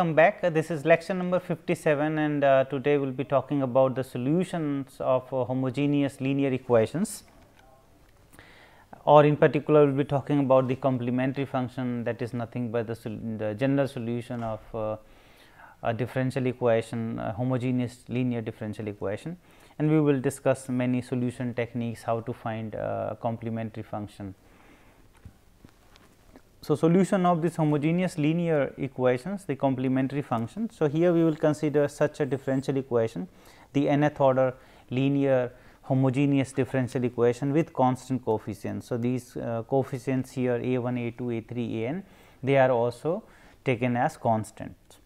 Welcome back. Uh, this is lecture number 57 and uh, today we will be talking about the solutions of uh, homogeneous linear equations or in particular we will be talking about the complementary function that is nothing but the, the general solution of uh, a differential equation, a homogeneous linear differential equation and we will discuss many solution techniques how to find a complementary function. So, solution of this homogeneous linear equations the complementary function. So, here we will consider such a differential equation the nth order linear homogeneous differential equation with constant coefficients. So, these uh, coefficients here a 1 a 2 a 3 a n they are also taken as constants.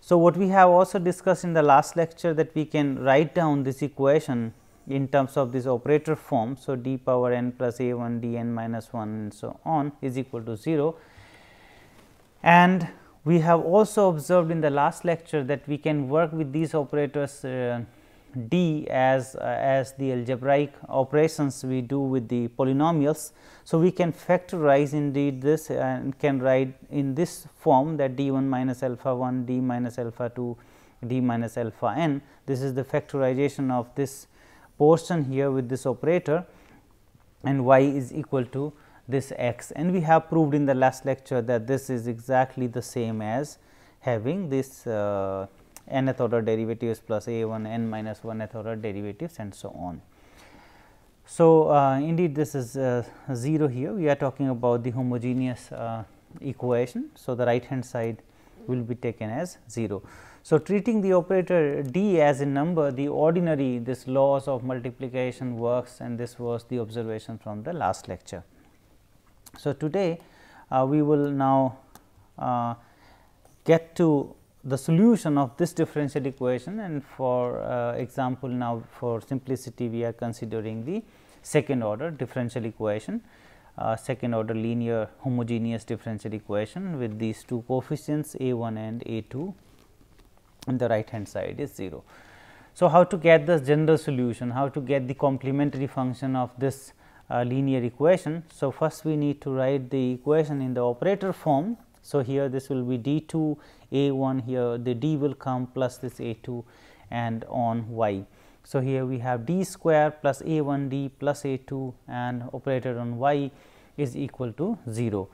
So, what we have also discussed in the last lecture that we can write down this equation in terms of this operator form. So, d power n plus a 1 d n minus 1 and so on is equal to 0. And we have also observed in the last lecture that we can work with these operators uh, d as uh, as the algebraic operations we do with the polynomials. So, we can factorize indeed this and can write in this form that d 1 minus alpha 1 d minus alpha 2 d minus alpha n. This is the factorization of this portion here with this operator and y is equal to this x and we have proved in the last lecture that this is exactly the same as having this uh, nth order derivatives plus a 1 n minus 1 th order derivatives and so on. So, uh, indeed this is uh, 0 here we are talking about the homogeneous uh, equation. So, the right hand side will be taken as 0. So, treating the operator d as a number the ordinary this laws of multiplication works and this was the observation from the last lecture. So, today uh, we will now uh, get to the solution of this differential equation and for uh, example, now for simplicity we are considering the second order differential equation uh, second order linear homogeneous differential equation with these two coefficients a 1 and a 2 and the right hand side is 0. So, how to get the general solution, how to get the complementary function of this uh, linear equation. So, first we need to write the equation in the operator form. So, here this will be d 2 a 1 here the d will come plus this a 2 and on y. So, here we have d square plus a 1 d plus a 2 and operator on y is equal to 0.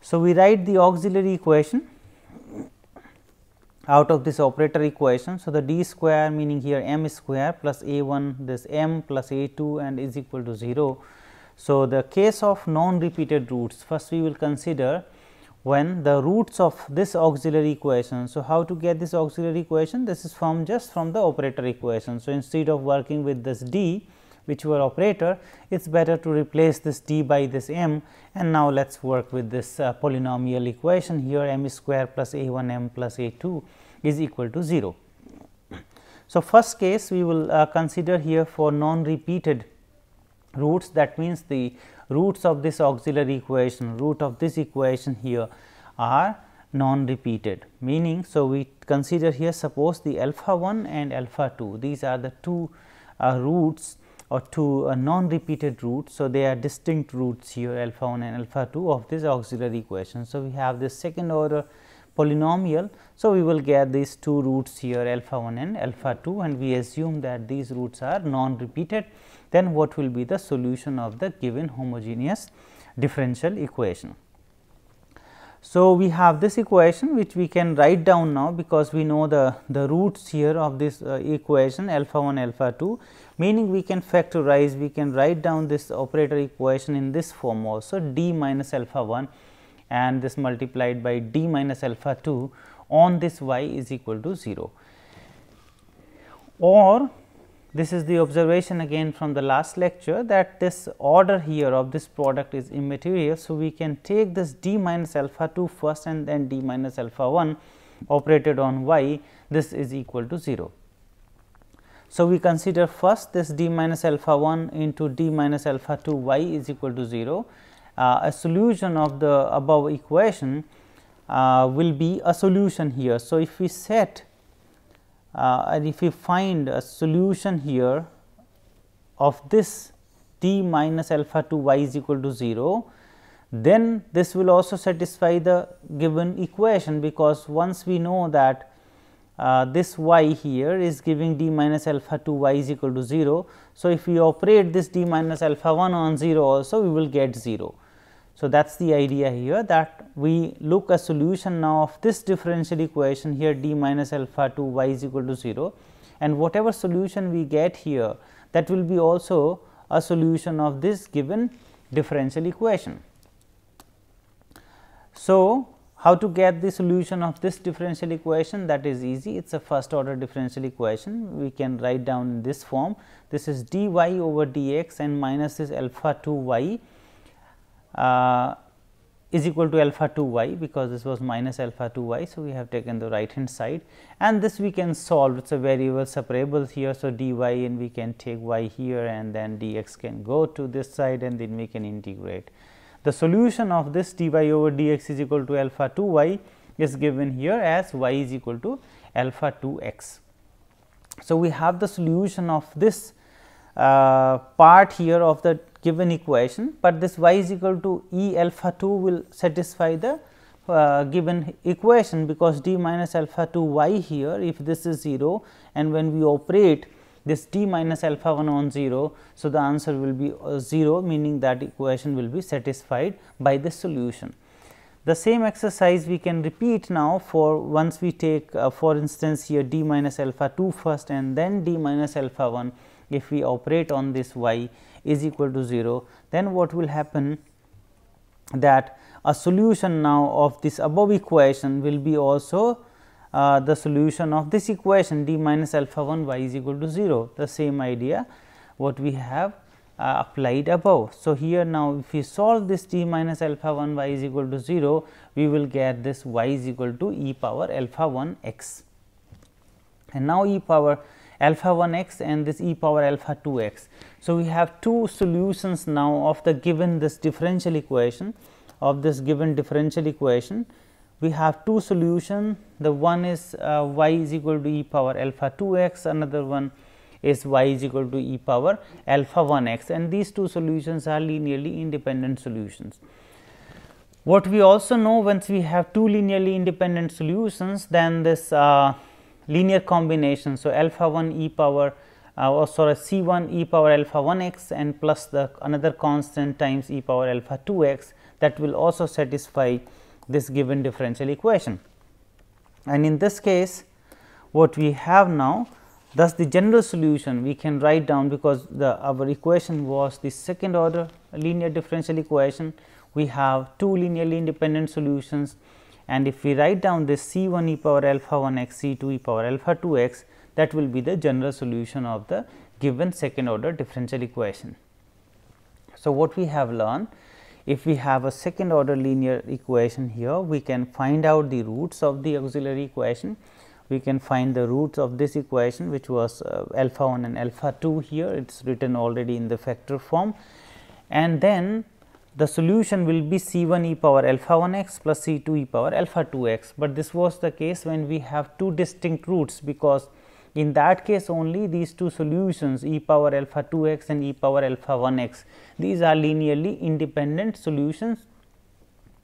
So, we write the auxiliary equation out of this operator equation. So, the d square meaning here m square plus a 1 this m plus a 2 and is equal to 0. So, the case of non repeated roots first we will consider when the roots of this auxiliary equation. So, how to get this auxiliary equation this is from just from the operator equation. So, instead of working with this d which were operator it is better to replace this d by this m and now let us work with this uh, polynomial equation here m square plus a 1 m plus a 2 is equal to 0. So, first case we will uh, consider here for non repeated roots that means the roots of this auxiliary equation root of this equation here are non repeated meaning. So, we consider here suppose the alpha 1 and alpha 2 these are the two uh, roots or two uh, non repeated roots. So, they are distinct roots here alpha 1 and alpha 2 of this auxiliary equation. So, we have this second order polynomial. So, we will get these two roots here alpha 1 and alpha 2 and we assume that these roots are non repeated then what will be the solution of the given homogeneous differential equation. So, we have this equation which we can write down now because we know the, the roots here of this uh, equation alpha 1 alpha 2 meaning we can factorize we can write down this operator equation in this form also d minus alpha 1 and this multiplied by d minus alpha 2 on this y is equal to 0 or this is the observation again from the last lecture that this order here of this product is immaterial. So, we can take this d minus alpha 2 first and then d minus alpha 1 operated on y this is equal to 0. So, we consider first this d minus alpha 1 into d minus alpha 2 y is equal to 0. Uh, a solution of the above equation uh, will be a solution here. So, if we set and if we find a solution here of this d minus alpha 2 y is equal to 0, then this will also satisfy the given equation because once we know that uh, this y here is giving d minus alpha 2 y is equal to 0. So, if we operate this d minus alpha 1 on 0 also we will get 0. So, that is the idea here that we look a solution now of this differential equation here d minus alpha 2 y is equal to 0 and whatever solution we get here that will be also a solution of this given differential equation. So, how to get the solution of this differential equation? That is easy. It is a first order differential equation. We can write down in this form. This is dy over dx and minus this alpha 2 y uh, is equal to alpha 2 y because this was minus alpha 2 y. So, we have taken the right hand side and this we can solve it is a variable separable here. So, dy and we can take y here and then dx can go to this side and then we can integrate. The solution of this dy over dx is equal to alpha 2 y is given here as y is equal to alpha 2 x. So, we have the solution of this uh, part here of the given equation, but this y is equal to E alpha 2 will satisfy the uh, given equation because d minus alpha 2 y here if this is 0 and when we operate this d minus alpha 1 on 0. So, the answer will be uh, 0 meaning that equation will be satisfied by this solution. The same exercise we can repeat now for once we take uh, for instance here d minus alpha 2 first and then d minus alpha 1 if we operate on this y is equal to 0, then what will happen that a solution now of this above equation will be also uh, the solution of this equation d minus alpha 1 y is equal to 0, the same idea what we have uh, applied above. So, here now if we solve this d minus alpha 1 y is equal to 0, we will get this y is equal to e power alpha 1 x. And now e power alpha 1 x and this e power alpha 2 x. So, we have two solutions now of the given this differential equation of this given differential equation. We have two solutions the one is uh, y is equal to e power alpha 2 x another one is y is equal to e power alpha 1 x and these two solutions are linearly independent solutions. What we also know once we have two linearly independent solutions then this uh, linear combination. So, alpha 1 e power uh, or sorry c 1 e power alpha 1 x and plus the another constant times e power alpha 2 x that will also satisfy this given differential equation. And in this case what we have now thus the general solution we can write down because the our equation was the second order linear differential equation we have two linearly independent solutions and if we write down this C 1 e power alpha 1 x C 2 e power alpha 2 x that will be the general solution of the given second order differential equation. So, what we have learned if we have a second order linear equation here we can find out the roots of the auxiliary equation. We can find the roots of this equation which was uh, alpha 1 and alpha 2 here. It is written already in the factor form. And then the solution will be C 1 e power alpha 1 x plus C 2 e power alpha 2 x, but this was the case when we have two distinct roots because in that case only these two solutions e power alpha 2 x and e power alpha 1 x these are linearly independent solutions.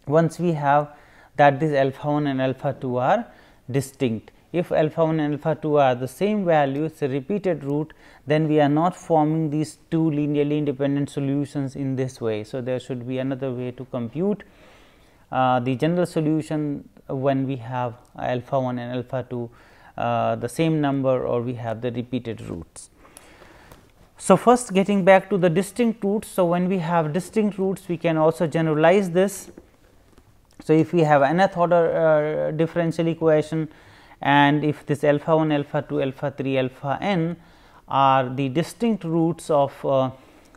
Once we have that this alpha 1 and alpha 2 are distinct if alpha 1 and alpha 2 are the same values repeated root then we are not forming these two linearly independent solutions in this way. So, there should be another way to compute uh, the general solution when we have alpha 1 and alpha 2 uh, the same number or we have the repeated roots. So, first getting back to the distinct roots. So, when we have distinct roots we can also generalize this So, if we have nth order uh, differential equation and if this alpha 1, alpha 2, alpha 3, alpha n are the distinct roots of uh,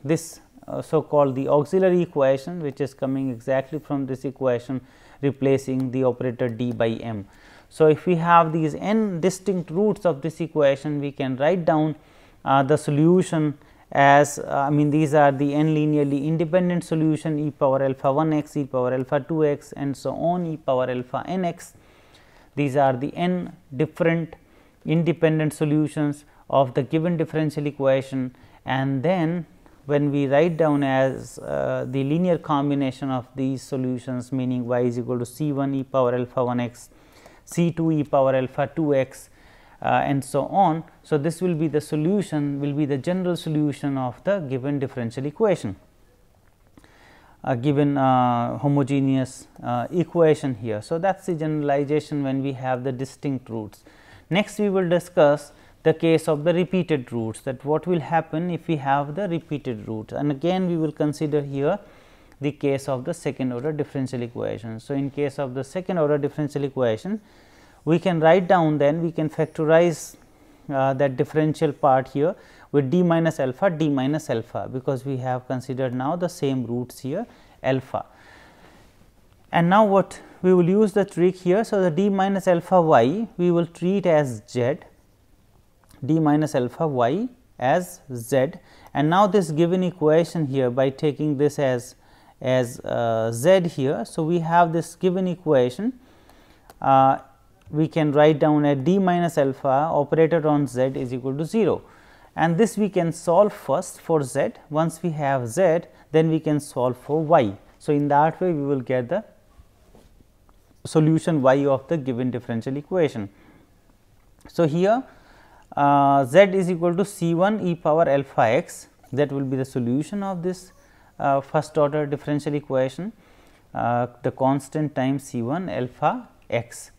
this uh, so called the auxiliary equation which is coming exactly from this equation replacing the operator d by m. So, if we have these n distinct roots of this equation we can write down uh, the solution as uh, I mean these are the n linearly independent solution e power alpha 1 x, e power alpha 2 x and so on e power alpha n x. These are the n different independent solutions of the given differential equation and then when we write down as uh, the linear combination of these solutions meaning y is equal to c 1 e power alpha 1 x, c 2 e power alpha 2 x uh, and so on. So, this will be the solution will be the general solution of the given differential equation a given uh, homogeneous uh, equation here. So, that is the generalization when we have the distinct roots. Next we will discuss the case of the repeated roots that what will happen if we have the repeated roots and again we will consider here the case of the second order differential equation. So, in case of the second order differential equation we can write down then we can factorize uh, that differential part here with d minus alpha d minus alpha because we have considered now the same roots here alpha. And now what we will use the trick here. So, the d minus alpha y we will treat as z d minus alpha y as z and now this given equation here by taking this as as uh, z here. So, we have this given equation uh, we can write down a d minus alpha operator on z is equal to 0 and this we can solve first for z once we have z then we can solve for y. So, in that way we will get the solution y of the given differential equation. So, here uh, z is equal to c 1 e power alpha x that will be the solution of this uh, first order differential equation uh, the constant times c 1 alpha x.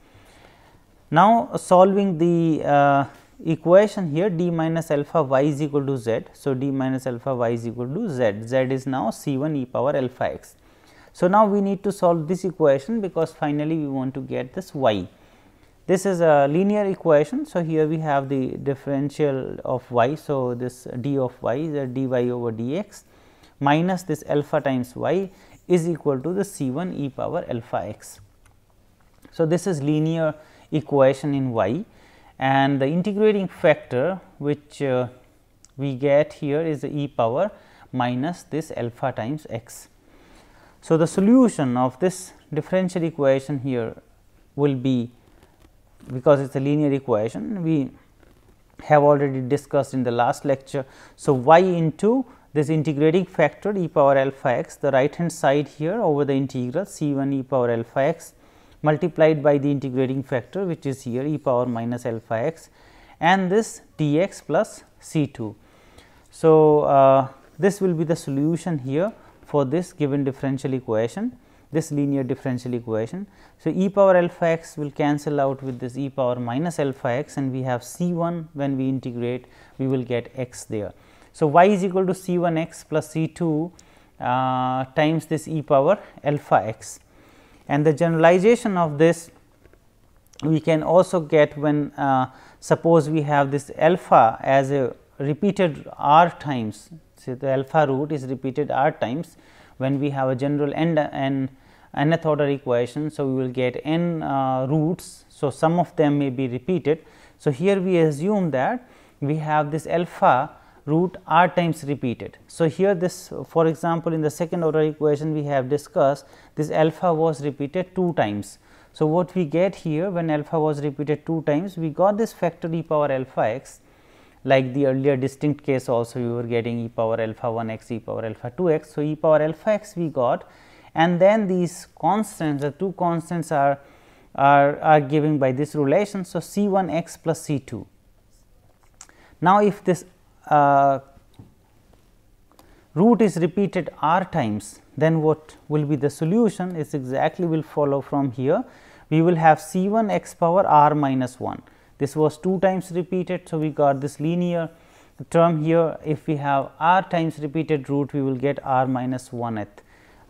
Now, solving the uh, equation here d minus alpha y is equal to z. So, d minus alpha y is equal to z, z is now c 1 e power alpha x. So, now we need to solve this equation because finally, we want to get this y. This is a linear equation. So, here we have the differential of y. So, this d of y is dy over dx minus this alpha times y is equal to the c 1 e power alpha x. So, this is linear equation in y and the integrating factor which uh, we get here is the e power minus this alpha times x. So, the solution of this differential equation here will be because it is a linear equation we have already discussed in the last lecture. So, y into this integrating factor e power alpha x the right hand side here over the integral c 1 e power alpha x multiplied by the integrating factor which is here e power minus alpha x and this d x plus c 2. So, uh, this will be the solution here for this given differential equation this linear differential equation. So, e power alpha x will cancel out with this e power minus alpha x and we have c 1 when we integrate we will get x there. So, y is equal to c 1 x plus c 2 uh, times this e power alpha x and the generalization of this we can also get when uh, suppose we have this alpha as a repeated r times. So, the alpha root is repeated r times when we have a general n and nth order equation. So, we will get n uh, roots. So, some of them may be repeated. So, here we assume that we have this alpha root r times repeated. So, here this for example, in the second order equation we have discussed this alpha was repeated 2 times. So, what we get here when alpha was repeated 2 times we got this factor e power alpha x like the earlier distinct case also we were getting e power alpha 1 x e power alpha 2 x. So, e power alpha x we got and then these constants the two constants are are, are given by this relation. So, c 1 x plus c 2. Now, if this uh, root is repeated r times then what will be the solution is exactly will follow from here. We will have c 1 x power r minus 1 this was 2 times repeated. So, we got this linear term here if we have r times repeated root we will get r minus 1th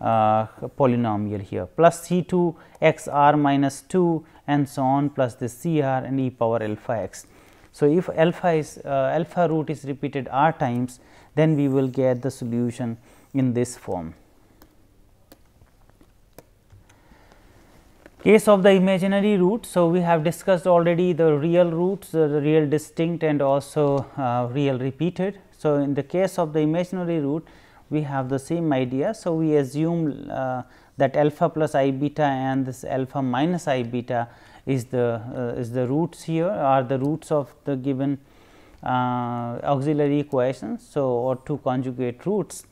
uh, polynomial here plus C 2 x r minus 2 and so on plus this C r and e power alpha x. So, if alpha is uh, alpha root is repeated r times then we will get the solution in this form. Case of the imaginary root. So, we have discussed already the real roots, the real distinct and also uh, real repeated. So, in the case of the imaginary root, we have the same idea. So, we assume uh, that alpha plus i beta and this alpha minus i beta is the uh, is the roots here are the roots of the given uh, auxiliary equations. So, or two conjugate roots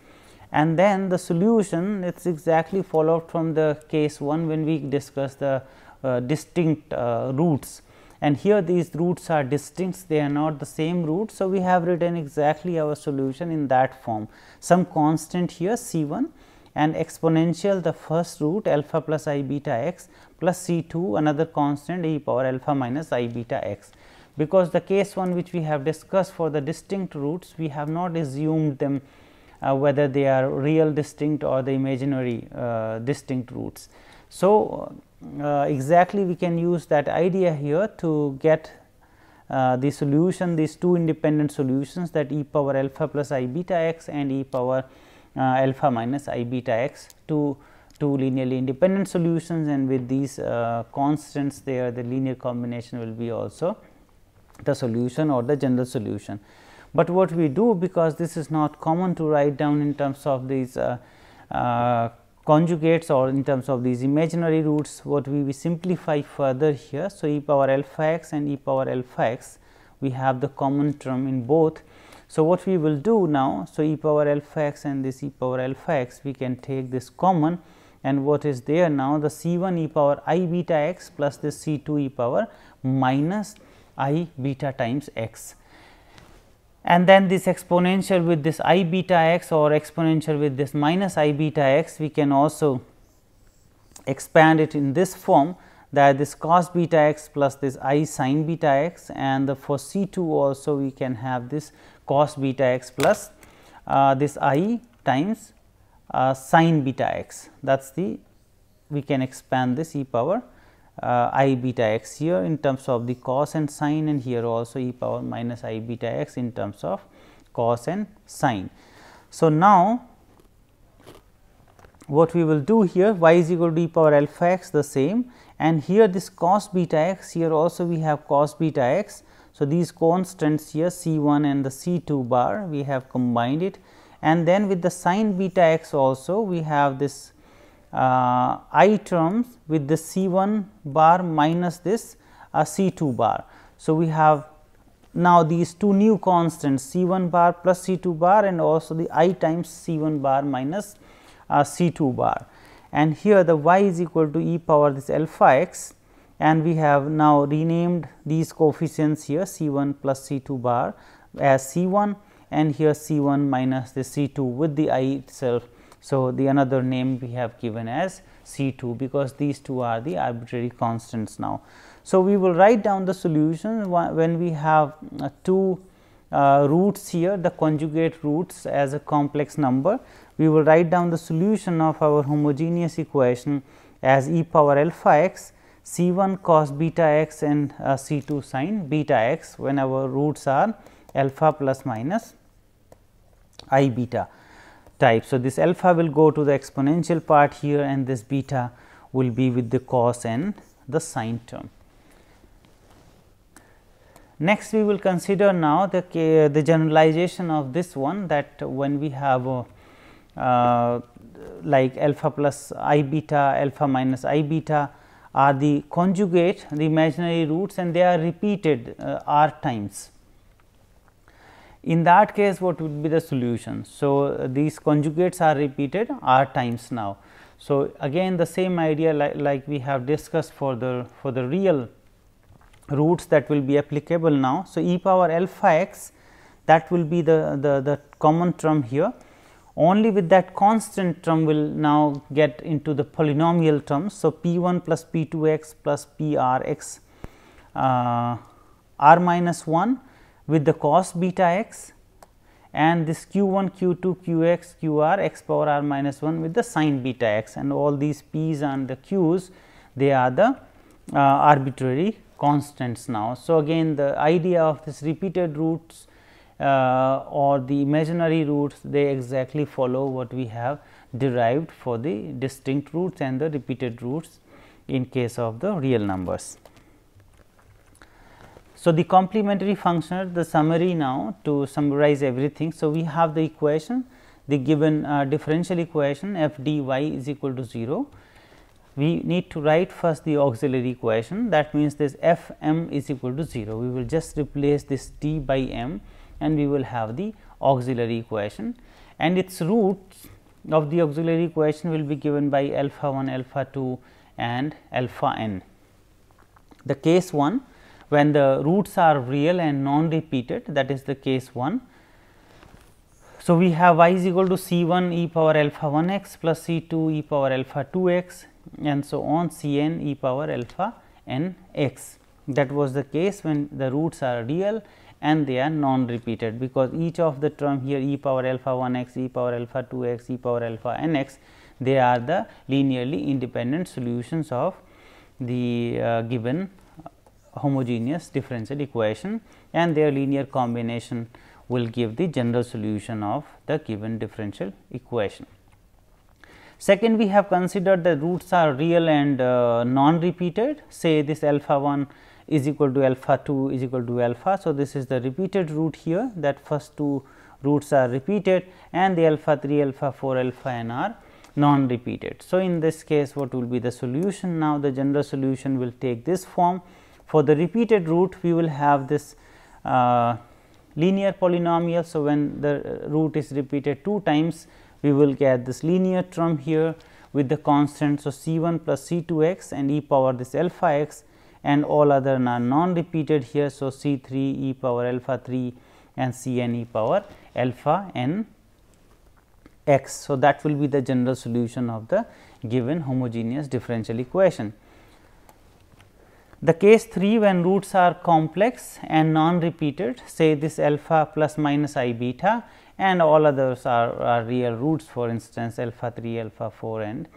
and then the solution it is exactly followed from the case 1 when we discuss the uh, distinct uh, roots and here these roots are distinct they are not the same root. So, we have written exactly our solution in that form some constant here C 1 and exponential the first root alpha plus i beta x plus C 2 another constant e power alpha minus i beta x. Because the case 1 which we have discussed for the distinct roots we have not assumed them uh, whether they are real distinct or the imaginary uh, distinct roots. So, uh, exactly we can use that idea here to get uh, the solution these two independent solutions that e power alpha plus i beta x and e power uh, alpha minus i beta x two two linearly independent solutions and with these uh, constants there the linear combination will be also the solution or the general solution. But what we do because this is not common to write down in terms of these uh, uh, conjugates or in terms of these imaginary roots what we, we simplify further here. So, e power alpha x and e power alpha x we have the common term in both. So, what we will do now, so e power alpha x and this e power alpha x we can take this common and what is there now? The C 1 e power i beta x plus this C 2 e power minus i beta times x. And then this exponential with this i beta x or exponential with this minus i beta x we can also expand it in this form that this cos beta x plus this i sin beta x. And the for C 2 also we can have this cos beta x plus uh, this i times uh, sin beta x that is the we can expand this e power uh, i beta x here in terms of the cos and sine and here also e power minus i beta x in terms of cos and sine. So, now what we will do here y is equal to e power alpha x the same and here this cos beta x here also we have cos beta x. So, these constants here C 1 and the C 2 bar we have combined it and then with the sin beta x also we have this uh, i terms with the C 1 bar minus this uh, C 2 bar. So, we have now these two new constants C 1 bar plus C 2 bar and also the i times C 1 bar minus uh, C 2 bar. And here the y is equal to e power this alpha x. And we have now renamed these coefficients here C 1 plus C 2 bar as C 1 and here C 1 minus the C 2 with the i itself so, the another name we have given as C 2 because these two are the arbitrary constants now. So, we will write down the solution when we have uh, two uh, roots here the conjugate roots as a complex number. We will write down the solution of our homogeneous equation as e power alpha x c 1 cos beta x and uh, c 2 sin beta x when our roots are alpha plus minus i beta type. So, this alpha will go to the exponential part here and this beta will be with the cos and the sine term. Next we will consider now the, the generalization of this one that when we have a, uh, like alpha plus i beta alpha minus i beta are the conjugate the imaginary roots and they are repeated uh, r times in that case what would be the solution. So, uh, these conjugates are repeated r times now. So, again the same idea li like we have discussed for the for the real roots that will be applicable now. So, e power alpha x that will be the, the, the common term here only with that constant term will now get into the polynomial terms. So, p 1 plus p 2 x plus p r x uh, r minus 1 with the cos beta x and this q 1 q 2 q x q r x power r minus 1 with the sin beta x and all these p's and the q's they are the uh, arbitrary constants now. So, again the idea of this repeated roots uh, or the imaginary roots they exactly follow what we have derived for the distinct roots and the repeated roots in case of the real numbers. So, the complementary function the summary now to summarize everything. So, we have the equation the given uh, differential equation f d y is equal to 0. We need to write first the auxiliary equation that means this f m is equal to 0. We will just replace this d by m and we will have the auxiliary equation and its roots of the auxiliary equation will be given by alpha 1, alpha 2 and alpha n. The case 1 when the roots are real and non repeated that is the case 1. So, we have y is equal to c 1 e power alpha 1 x plus c 2 e power alpha 2 x and so on c n e power alpha n x. That was the case when the roots are real and they are non repeated because each of the term here e power alpha 1 x, e power alpha 2 x, e power alpha n x they are the linearly independent solutions of the uh, given homogeneous differential equation and their linear combination will give the general solution of the given differential equation. Second, we have considered the roots are real and uh, non repeated say this alpha 1 is equal to alpha 2 is equal to alpha. So, this is the repeated root here that first two roots are repeated and the alpha 3 alpha 4 alpha n are non repeated. So, in this case what will be the solution now the general solution will take this form for the repeated root we will have this uh, linear polynomial. So, when the root is repeated 2 times we will get this linear term here with the constant. So, C 1 plus C 2 x and e power this alpha x and all other are non repeated here. So, C 3 e power alpha 3 and C n e power alpha n x. So, that will be the general solution of the given homogeneous differential equation. The case 3 when roots are complex and non repeated say this alpha plus minus i beta and all others are, are real roots for instance alpha 3 alpha 4 and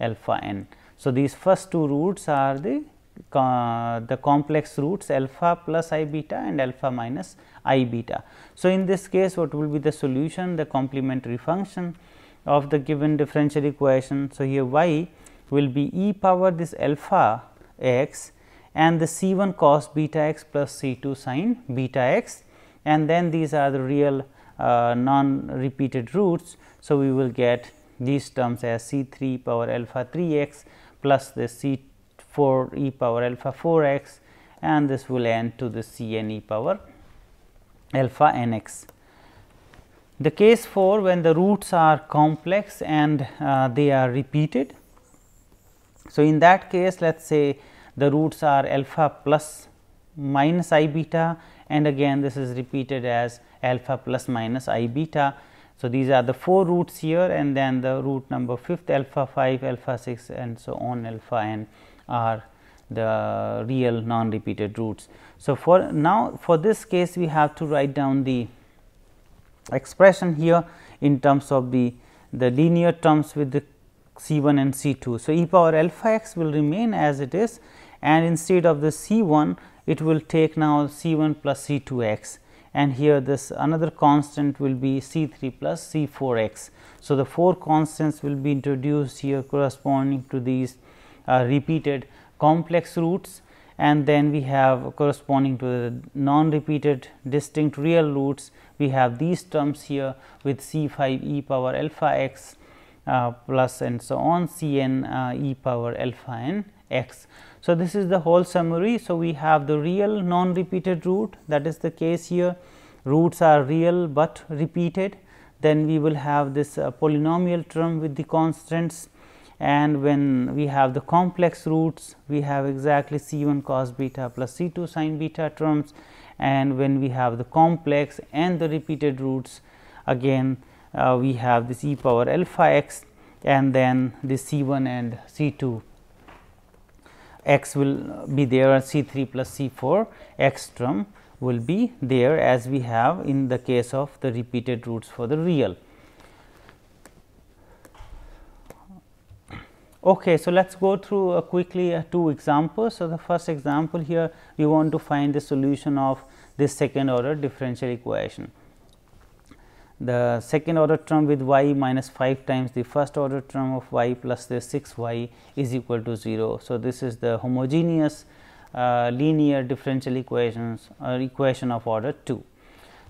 alpha n. So, these first two roots are the uh, the complex roots alpha plus i beta and alpha minus i beta. So, in this case what will be the solution the complementary function of the given differential equation. So, here y will be e power this alpha x and the C 1 cos beta x plus C 2 sin beta x and then these are the real uh, non repeated roots. So, we will get these terms as C 3 power alpha 3 x plus the C 4 e power alpha 4 x and this will end to the C n e power alpha n x. The case 4 when the roots are complex and uh, they are repeated. So, in that case let us say the roots are alpha plus minus i beta and again this is repeated as alpha plus minus i beta. So, these are the 4 roots here and then the root number 5th alpha 5 alpha 6 and so on alpha n are the real non repeated roots. So, for now for this case we have to write down the expression here in terms of the the linear terms with the C 1 and C 2. So, e power alpha x will remain as it is and instead of the C 1 it will take now C 1 plus C 2 x. And here this another constant will be C 3 plus C 4 x. So, the four constants will be introduced here corresponding to these uh, repeated complex roots. And then we have corresponding to the non repeated distinct real roots. We have these terms here with C 5 e power alpha x uh, plus and so on C n uh, e power alpha n x. So, this is the whole summary. So, we have the real non repeated root. That is the case here. Roots are real, but repeated. Then we will have this uh, polynomial term with the constants. And when we have the complex roots we have exactly C 1 cos beta plus C 2 sin beta terms. And when we have the complex and the repeated roots again uh, we have this e power alpha x and then the C 1 and C 2 x will be there and C 3 plus C 4 x term will be there as we have in the case of the repeated roots for the real. Okay, so let us go through uh, quickly uh, two examples. So, the first example here we want to find the solution of this second order differential equation. The second order term with y minus 5 times the first order term of y plus the 6 y is equal to 0. So, this is the homogeneous uh, linear differential equations or equation of order 2.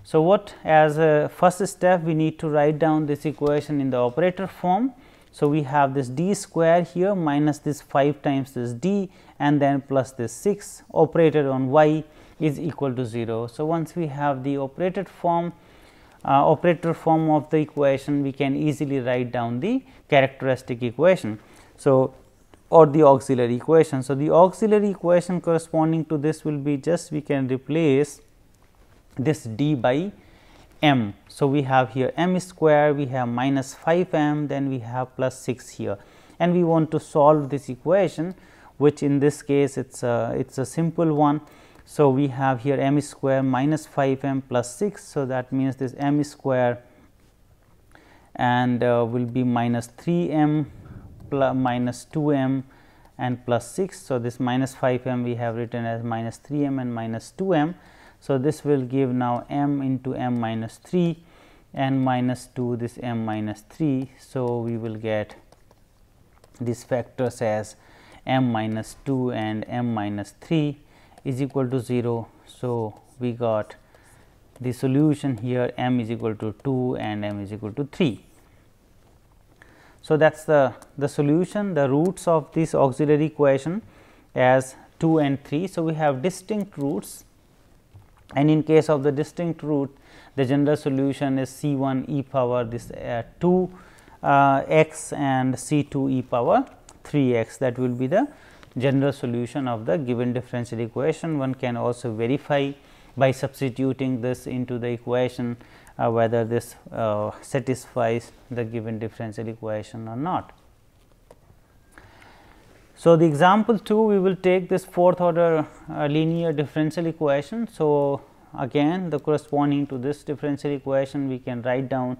So, what as a first step we need to write down this equation in the operator form so, we have this d square here minus this 5 times this d and then plus this 6 operated on y is equal to 0. So, once we have the operated form uh, Uh, operator form of the equation we can easily write down the characteristic equation. So, or the auxiliary equation. So, the auxiliary equation corresponding to this will be just we can replace this d by m. So, we have here m square, we have minus 5 m, then we have plus 6 here and we want to solve this equation which in this case it is a it is a simple one. So, we have here m square minus 5 m plus 6. So, that means this m square and uh, will be minus 3 m plus minus 2 m and plus 6. So, this minus 5 m we have written as minus 3 m and minus 2 m so, this will give now m into m minus 3 and minus 2 this m minus 3. So, we will get these factors as m minus 2 and m minus 3 is equal to 0. So, we got the solution here m is equal to 2 and m is equal to 3. So, that is the, the solution the roots of this auxiliary equation as 2 and 3. So, we have distinct roots and in case of the distinct root the general solution is C 1 e power this uh, 2 uh, x and C 2 e power 3 x that will be the general solution of the given differential equation. One can also verify by substituting this into the equation uh, whether this uh, satisfies the given differential equation or not. So, the example 2 we will take this fourth order uh, linear differential equation. So, again the corresponding to this differential equation we can write down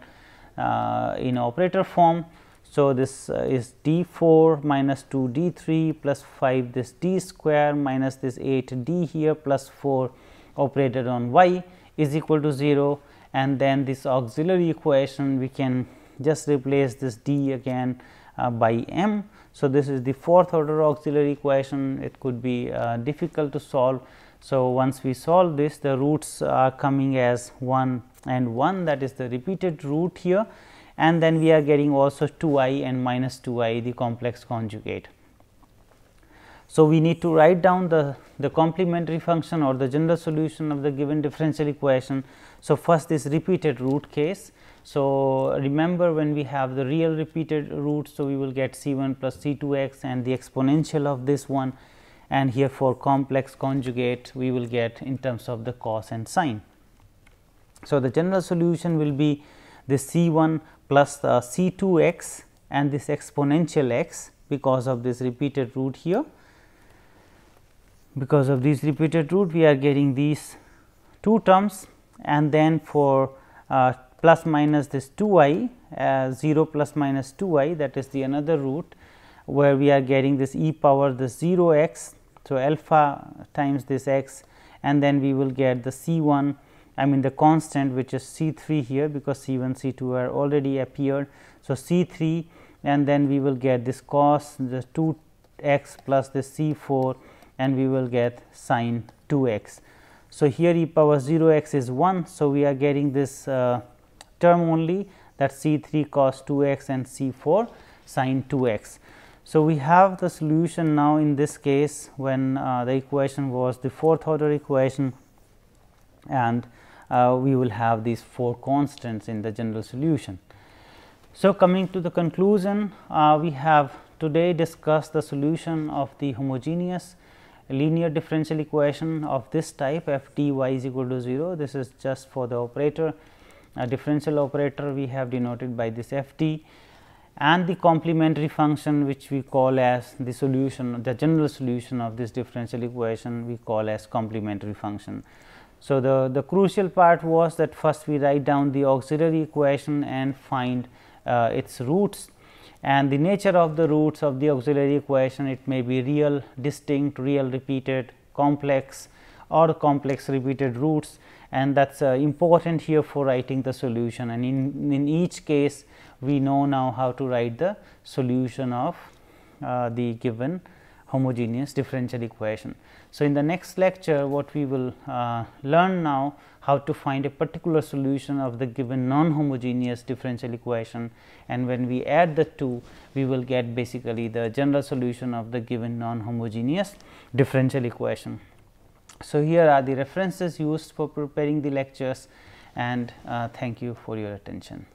uh, in operator form. So, this uh, is d 4 minus 2 d 3 plus 5 this d square minus this 8 d here plus 4 operated on y is equal to 0 and then this auxiliary equation we can just replace this d again uh, by m. So, this is the fourth order auxiliary equation. It could be uh, difficult to solve. So, once we solve this the roots are coming as 1 and 1 that is the repeated root here and then we are getting also 2 i and minus 2 i the complex conjugate. So, we need to write down the, the complementary function or the general solution of the given differential equation. So, first this repeated root case so, remember when we have the real repeated root. So, we will get C 1 plus C 2 x and the exponential of this one and here for complex conjugate we will get in terms of the cos and sine. So, the general solution will be the C 1 plus the C 2 x and this exponential x because of this repeated root here. Because of this repeated root we are getting these two terms and then for uh, plus minus this 2 i uh, 0 plus minus 2 i that is the another root where we are getting this e power the 0 x. So, alpha times this x and then we will get the C 1 I mean the constant which is C 3 here because C 1 C 2 are already appeared. So, C 3 and then we will get this cos the 2 x plus the C 4 and we will get sine 2 x. So, here e power 0 x is 1. So, we are getting this uh, term only that C 3 cos 2 x and C 4 sin 2 x. So, we have the solution now in this case when uh, the equation was the fourth order equation and uh, we will have these four constants in the general solution. So, coming to the conclusion uh, we have today discussed the solution of the homogeneous linear differential equation of this type f d y is equal to 0. This is just for the operator a differential operator we have denoted by this f d and the complementary function which we call as the solution the general solution of this differential equation we call as complementary function. So, the, the crucial part was that first we write down the auxiliary equation and find uh, its roots. And the nature of the roots of the auxiliary equation it may be real, distinct, real repeated, complex or complex repeated roots. And that is uh, important here for writing the solution. And in, in each case we know now how to write the solution of uh, the given homogeneous differential equation. So, in the next lecture what we will uh, learn now how to find a particular solution of the given non homogeneous differential equation and when we add the two we will get basically the general solution of the given non homogeneous differential equation. So, here are the references used for preparing the lectures and uh, thank you for your attention.